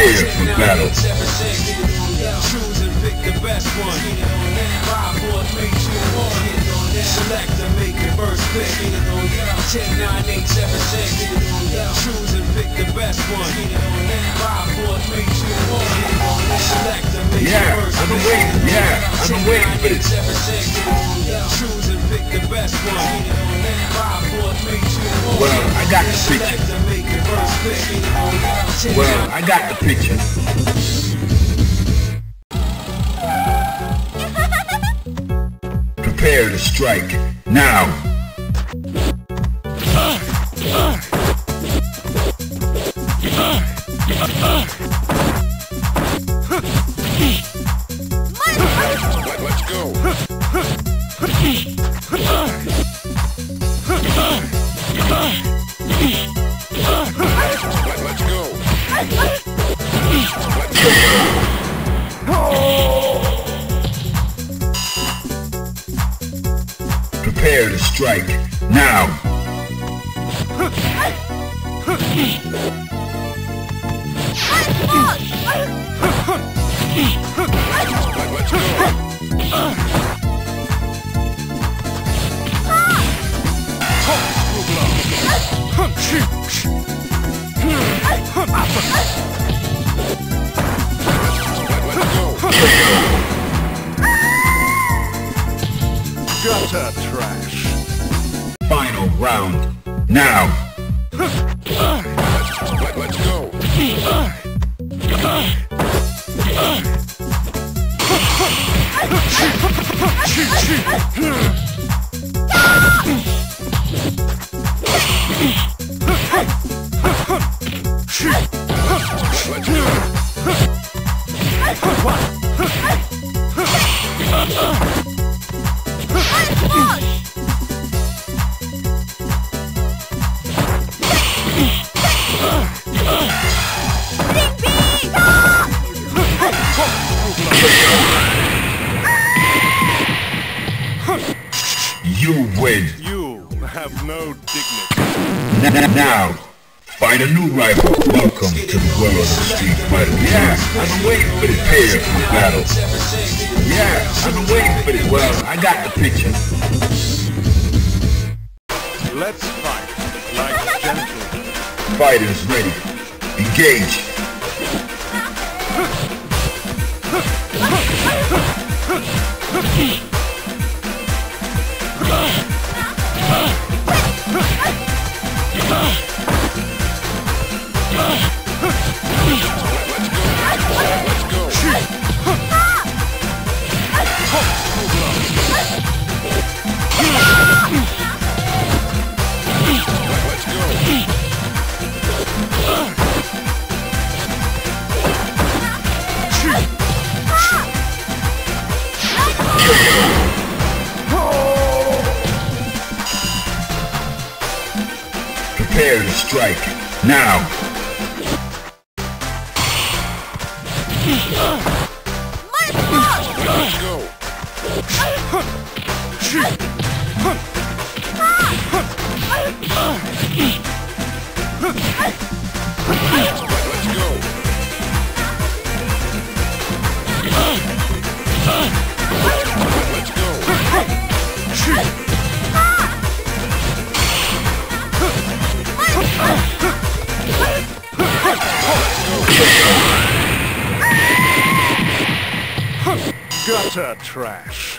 prepare for battle. Pick. Select and make your first pick. 10, 9, 8, 7, 6. Choose and pick the best one. Five, four, three, two, one. Select and make Yeah, your first I've been pick. waiting. Yeah, I've been waiting for this. Choose pick the best one. Five, four, three, two, one. Well, I got the picture. Select and make your first pick. 10, Well, I got the picture. Prepare to strike. Now. Gutter trash. Final round. Now. 去去去去 You win. You have no dignity. N- now. Find a new rival. Welcome to the world of Street Fighter. Yeah, I've been waiting for this. pair for the battle. Yeah, I've been waiting for this. Well, I got the picture. Let's fight like gentlemen. Fighters ready. Engage. Let's Let's go. Utter trash.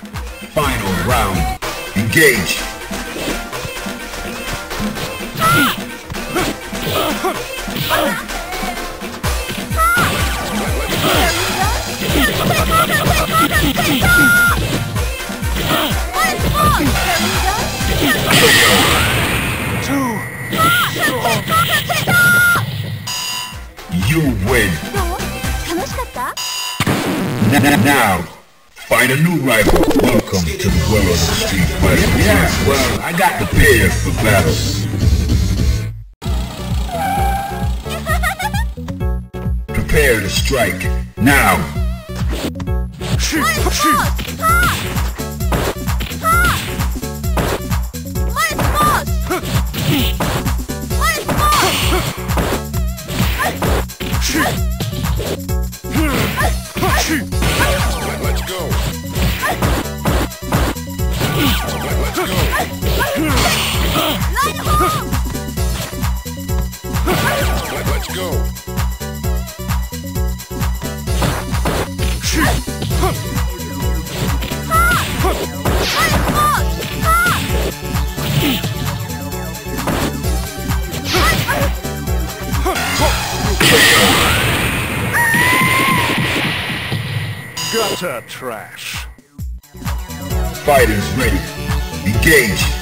Final round. Engage. You win. Now. Find a new rival. Welcome to the world of Street Fighter. Yeah, well, I got prepared for battle. Prepare to strike. Now. Let, go. Gutter trash. Fighters ready. Engage.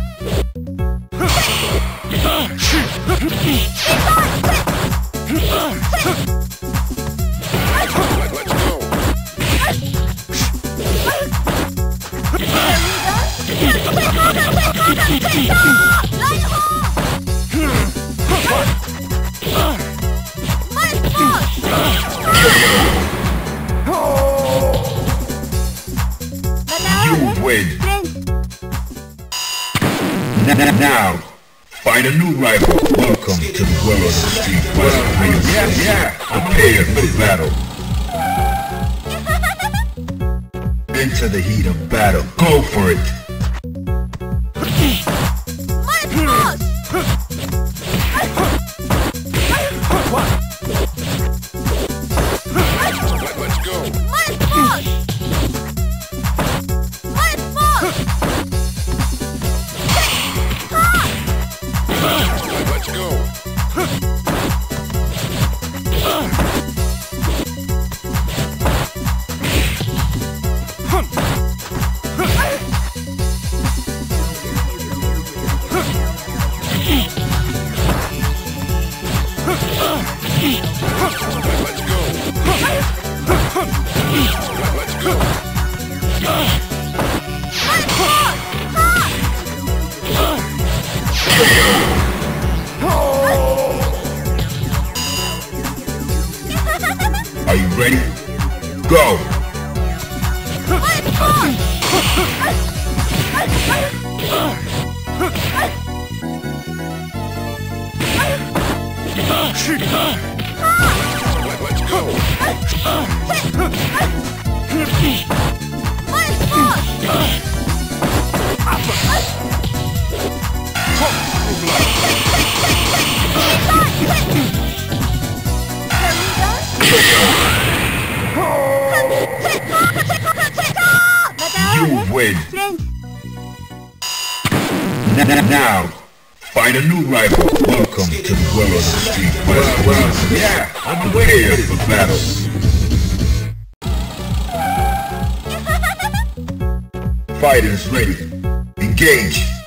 now, find a new rival. Welcome to the world of Street Fighter. Yeah, yeah. Prepare for battle. Into the heat of battle. Go for it. Win. N- now, find a new rival. Welcome to the world of Street Fighter. Well, yeah, I'm prepared for battle. Fighters ready. Engage.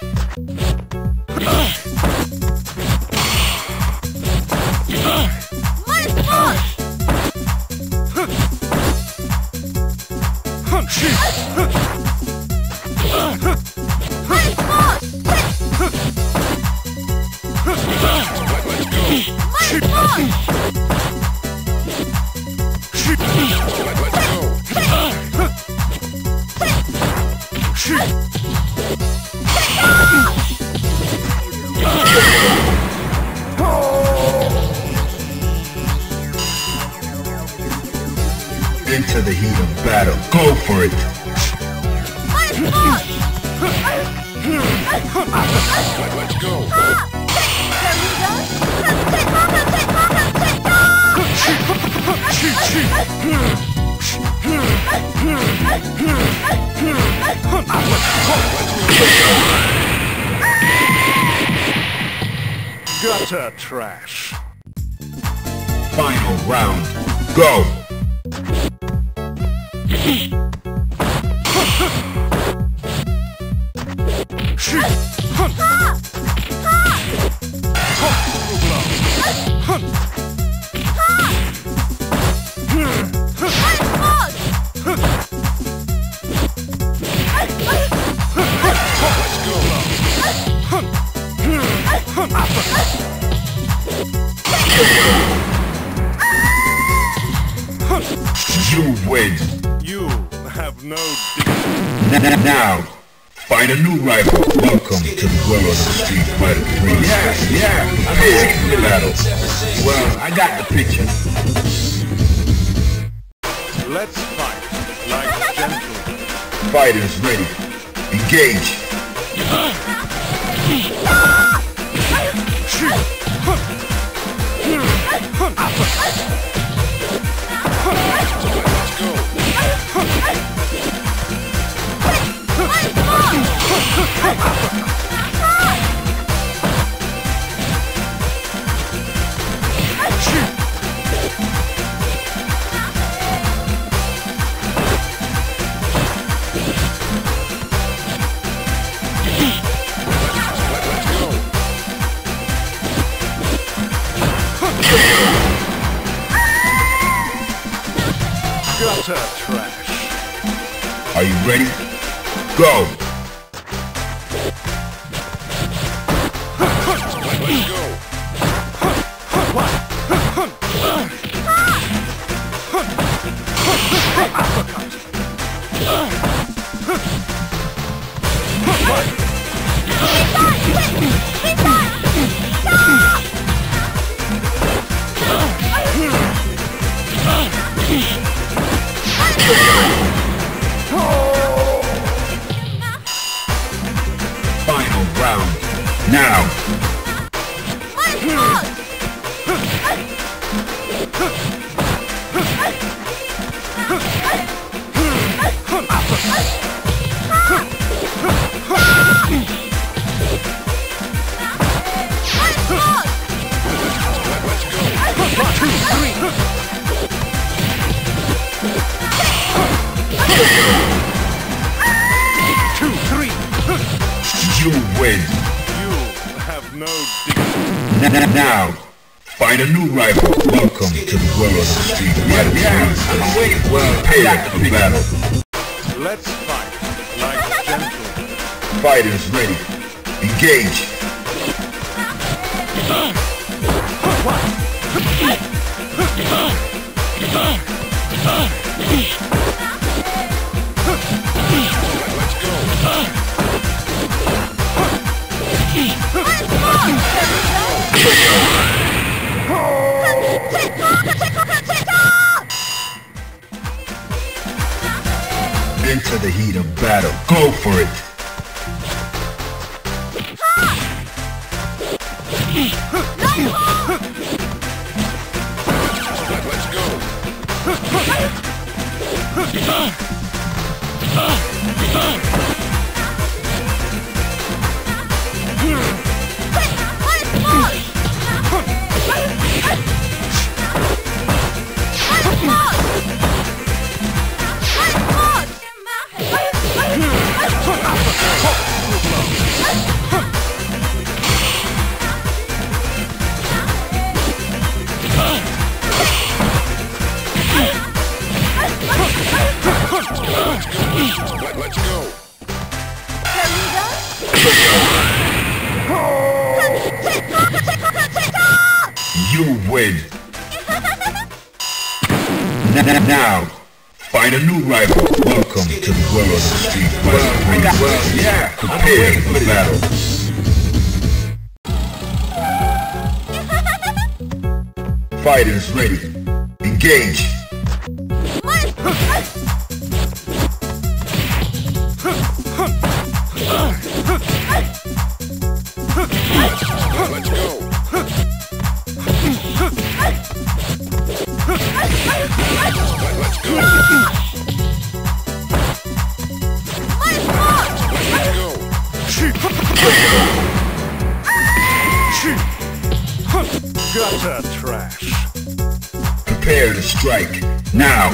Heat of battle. Go for it. Let, let's go. Gutter trash. Final round. Go. 哼。哼。哼。哼。哼。Now, find a new rival. Welcome to the world of the Street Fighter 3. Yeah, yeah, I'm here for the battle. Well, I got the picture. Let's fight like gentlemen. Fighters ready. Engage. Gutter trash. Are you ready? Go. Now, find a new rival. Welcome to the world of the Street 3. Yeah, I'm waiting. Prepare for battle. Let's fight like gentlemen. Fighters ready. Engage. Battle. Go for it. Now, find a new rival. Welcome to the world of the Street Fighter 3. Well, yeah, prepare for battle. Fighters ready. Engage. Strike. Now.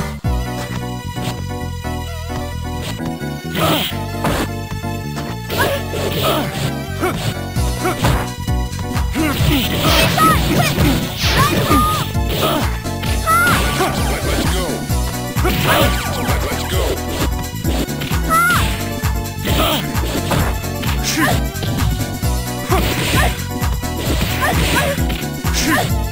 Let, let's go.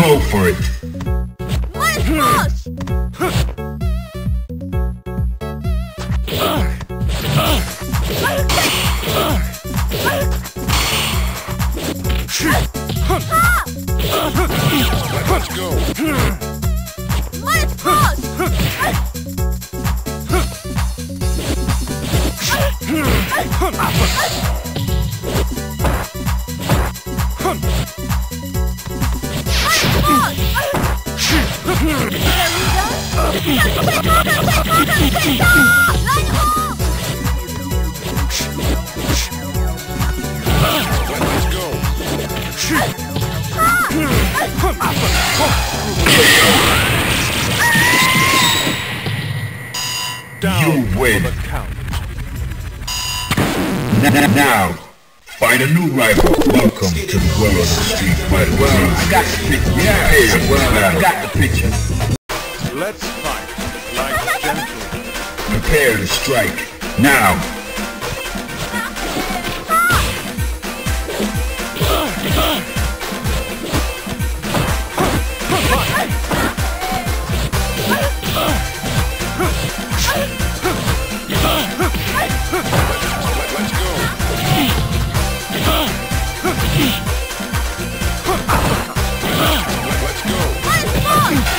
Go for it. Let's go. Let's go. Down You win. the count. Now, find a new rival. Welcome to the world of Street Fighter. Well, I got the picture. Yeah, well, I got the picture. Let's fight like gentlemen. Prepare to strike. Now.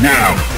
Now.